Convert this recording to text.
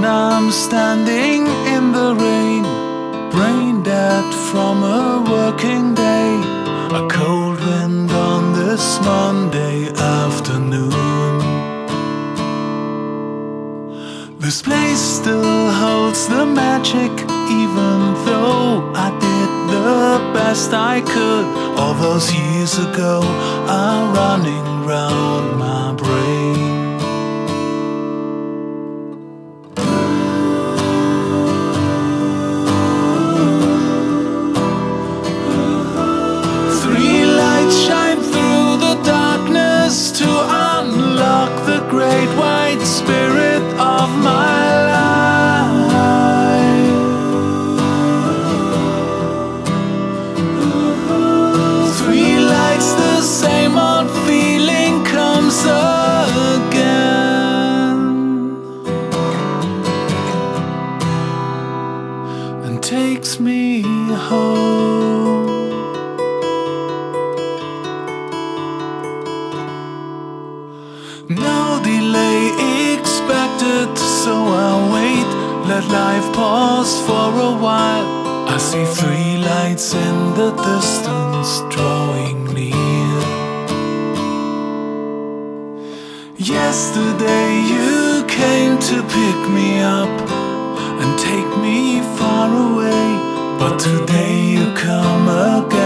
when I'm standing in the rain, brain dead from a working day. A cold wind on this Monday afternoon. This place still holds the magic, even though I did the best I could. All those years ago are running round my takes me home. No delay expected, so I'll wait. Let life pause for a while. I see three lights in the distance drawing near. Yesterday you came to pick me up and take me far away. But today you come again